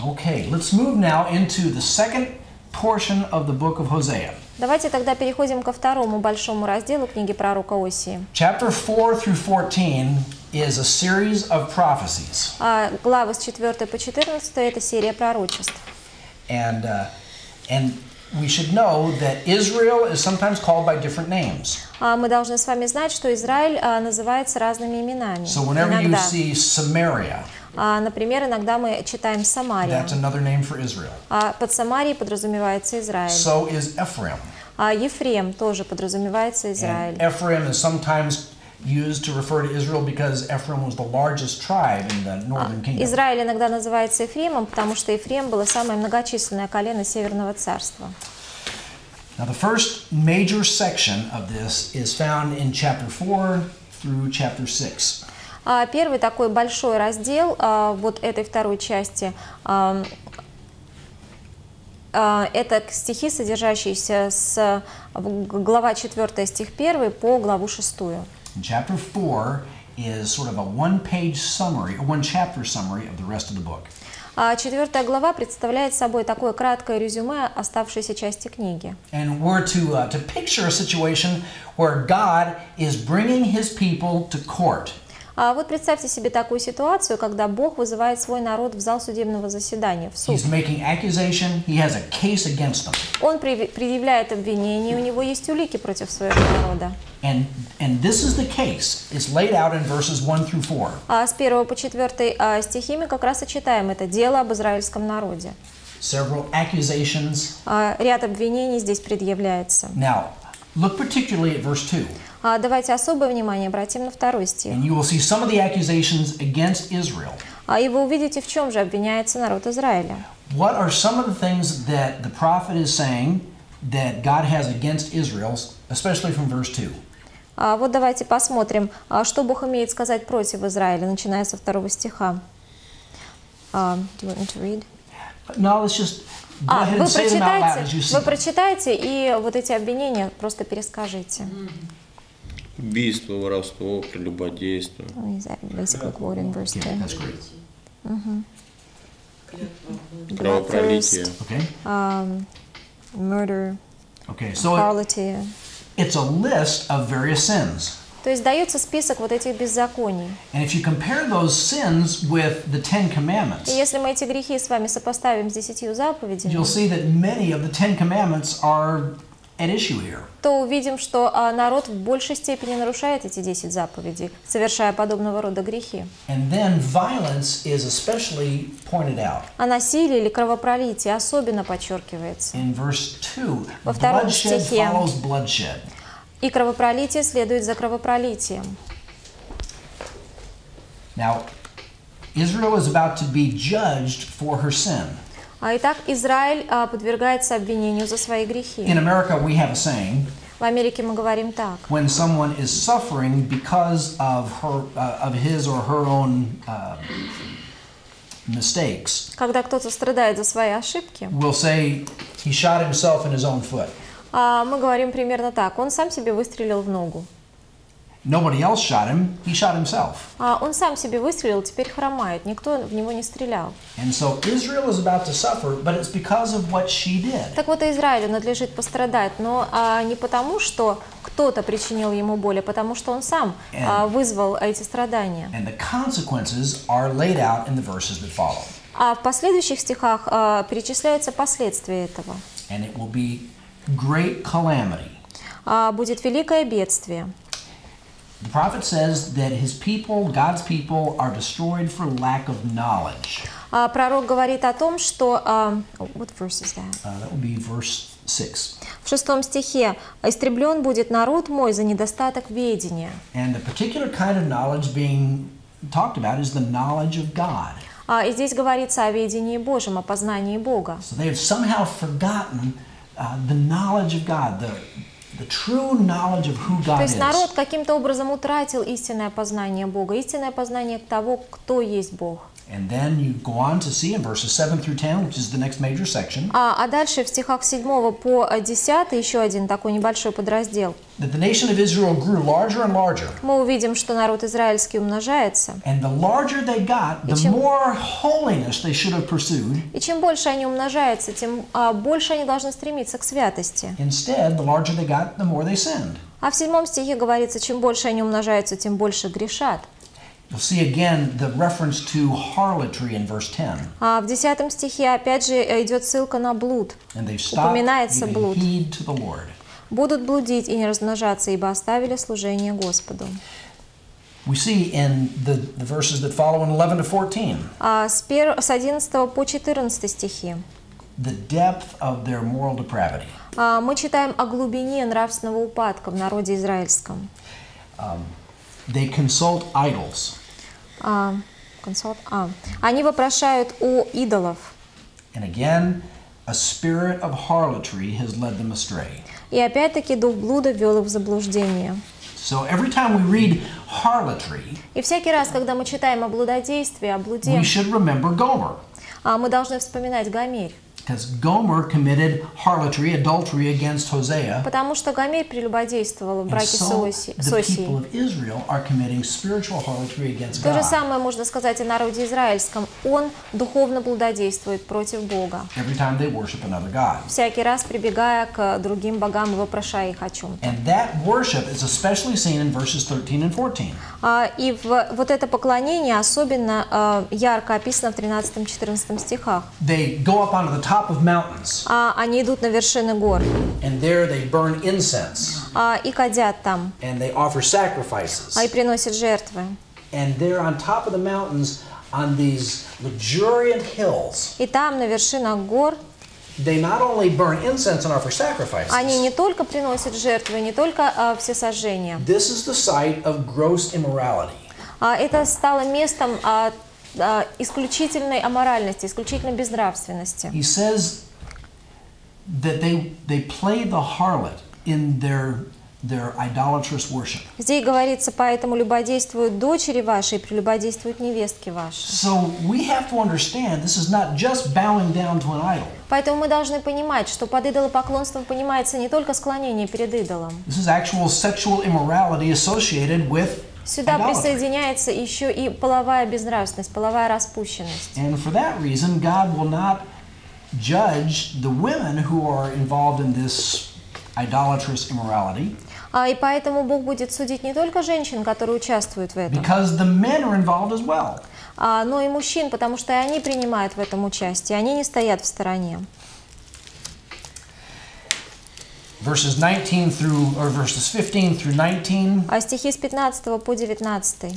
Okay, let's move now into the second portion of the book of Hosea. Давайте тогда переходим ко второму большому разделу книги пророка Осии. Chapter 4 through 14 is a series of prophecies. А главы с 4 по 14 – это серия пророчеств. And, uh, and we should know that Israel is sometimes called by different names. А мы должны с вами знать, что Израиль а, называется разными именами. So whenever you Иногда. see Samaria, А, Например, иногда мы читаем Самария. А под Самарией подразумевается Израиль. So is Ephraim. А Ефрем тоже подразумевается And Израиль. Ephraim is sometimes used to refer to Israel because Ephraim was the largest tribe in the northern kingdom. Израиль иногда называется Ефремом, потому что Ефрем было самое многочисленное колено Северного царства. Now, the first major section of this is found in chapter 4 through chapter 6. А Первый такой большой раздел а, вот этой второй части а, это стихи, содержащиеся с глава 4 стих 1 по главу 6. And chapter 4 is sort of a one page summary, a one chapter summary of the rest of the book. Четвертая глава представляет собой такое краткое резюме оставшейся части книги. And we're to, uh, to picture a situation where God is bringing his people to court. А вот представьте себе такую ситуацию, когда Бог вызывает свой народ в зал судебного заседания, в суд. Он предъявляет обвинение, у него есть улики против своего народа. And, and this is the case. It's laid out in verses 1 through 4. А с 1 по 4 а, стихи мы как раз и читаем это дело об израильском народе. Several accusations. А, Ряд обвинений здесь предъявляется. Now, look particularly at verse 2. А Давайте особое внимание обратим на второй стих. And you will see some of the accusations against Israel. А, И вы увидите, в чем же обвиняется народ Израиля. What are some of the things that the prophet is saying that God has against Israel, especially from verse 2? А Вот давайте посмотрим, а, что Бог имеет сказать против Израиля, начиная со второго стиха. А, do you want me to read? No, let's just go А, ahead вы and say them out loud as you прочитайте, see. вы прочитайте и вот эти обвинения просто перескажите. Убийство, воровство, прелюбодейство. Oh, is that basically quoting verse Yeah, 2? that's great. Кровопролитие. Okay. Um, murder, Okay. So it- harlotry. it's a list of various sins. То есть дается список вот этих беззаконий. And if you compare those sins with the Ten И Commandments, если мы эти грехи с вами сопоставим с десятью заповедями, you'll see that many of the Ten Commandments are at issue here. то увидим, что а, народ в большей степени нарушает эти десять заповедей, совершая подобного рода грехи. And then violence is especially pointed out. А насилие или кровопролитие особенно подчеркивается. In verse 2, Во втором стихе. И кровопролитие следует за кровопролитием. Now, Israel is about to be judged for her sin. А итак, Израиль а, подвергается обвинению за свои грехи. In America, we have a saying В Америке мы говорим так. when someone is suffering because of her, uh, of his or her own uh, mistakes, Когда кто-то страдает за свои ошибки, we'll say he shot himself in his own foot. а, мы говорим примерно так. Он сам себе выстрелил в ногу. Nobody else shot him, he shot himself. А, Он сам себе выстрелил, теперь хромает. Никто в него не стрелял. And so Israel is about to suffer, but it's because of what she did. Так вот, Израилю надлежит пострадать, но а, не потому, что кто-то причинил ему боль, а потому что он сам а, вызвал эти страдания. And the consequences are laid out in the verses that follow. А в последующих стихах а, перечисляются последствия этого. And it will be great calamity. А, Будет великое бедствие. The prophet says that his people, God's people, are destroyed for lack of knowledge. А, Пророк говорит о том, что... а, What verse is that? Uh, that will be verse 6. В шестом стихе «Истреблен будет народ мой за недостаток ведения». And the particular kind of knowledge being talked about is the knowledge of God. А, И здесь говорится о ведении Божьем, о познании Бога. So they have somehow forgotten uh, the knowledge of God, the, То есть народ каким-то образом утратил истинное познание Бога, истинное познание того, кто есть Бог. And then you go on to see in verses 7 through 10, which is the next major section, А, а дальше в стихах 7 по 10 еще один такой небольшой подраздел. that the nation of Israel grew larger and larger. Мы увидим, что народ израильский умножается. And the larger they got, the чем- more holiness they should have pursued. И чем больше они умножаются, тем а, больше они должны стремиться к святости. Instead, the larger they got, the more they sinned. А в седьмом стихе говорится, чем больше они умножаются, тем больше грешат. You'll see again the reference to harlotry in verse 10. А в десятом стихе опять же э, идет ссылка на блуд. And they've stopped Упоминается giving блуд. heed to the Lord. Будут блудить и не размножаться, ибо оставили служение Господу. We see in the, the verses that follow in 11 to 14 А с, пер- с 11 по 14 стихи the depth of their moral depravity. а, мы читаем о глубине нравственного упадка в народе израильском. They consult idols. А, консулт- а. Они вопрошают у идолов. And again, a spirit of harlotry has led them astray. И опять-таки дух блуда ввел их в заблуждение. So every time we read harlotry, И всякий раз, когда мы читаем о блудодействии, о блуде, we should remember Gomer. а, мы должны вспоминать Гомерь. Because Gomer committed harlotry, adultery against Hosea. Потому что Гомерь прелюбодействовал в браке с Осией. То же самое можно сказать о народе израильском. Он духовно блудодействует против Бога, Every time they worship another God. всякий раз прибегая к другим богам и вопрошая их о чем-то. And that worship is especially seen in verses 13 and 14. А, И вот это поклонение особенно а, ярко описано в 13-14 стихах. They go up onto the top of mountains, А, Они идут на вершины гор and there they burn incense, а, и кадят там, and they offer sacrifices. а и приносят жертвы. And there on top of the mountains, on these luxuriant hills, И там, на вершинах гор, they not only burn incense and offer они sacrifices, не только приносят жертвы, не только а, всесожжения. this is the site of gross immorality. А, Это стало местом а, а, исключительной аморальности, исключительной безнравственности. He says that they, they play the harlot in their, their idolatrous worship. Здесь говорится, поэтому любодействуют дочери ваши и прелюбодействуют невестки ваши. So we have to understand this is not just bowing down to an idol. Поэтому мы должны понимать, что под идолопоклонством понимается не только склонение перед идолом. This is actual sexual immorality associated with Сюда присоединяется еще и половая безнравственность, половая распущенность. And for that reason, God will not judge the women who are involved in this idolatrous immorality А, и поэтому Бог будет судить не только женщин, которые участвуют в этом, because the men are involved as well. а, но и мужчин, потому что и они принимают в этом участие, они не стоят в стороне. Verses 19 through, or verses 15 through 19, А стихи с 15 по 19.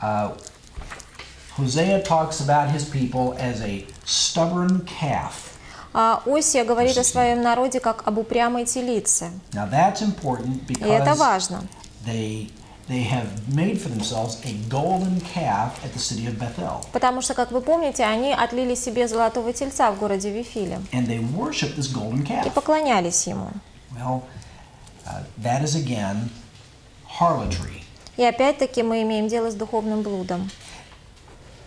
uh, Hosea talks about his people as a stubborn calf. А Осия говорит о своем народе как об упрямой телице. Now that's important И это because важно, they, they have made for themselves a golden calf at the city of Bethel. потому что, как вы помните, они отлили себе золотого тельца в городе Вифиле And they worship this golden и calf. поклонялись ему. Well, uh, that is again harlotry. И опять-таки мы имеем дело с духовным блудом.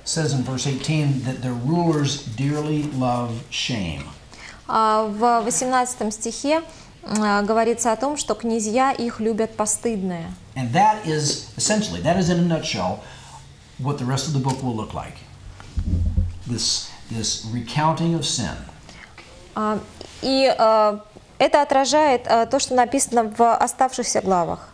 Says in verse 18 that their rulers dearly love shame. А В 18 стихе а, говорится о том, что князья их любят постыдное. And that is essentially, that is in a nutshell, what the rest of the book will look like. This, this recounting of sin. А, И а, это отражает а, то, что написано в оставшихся главах.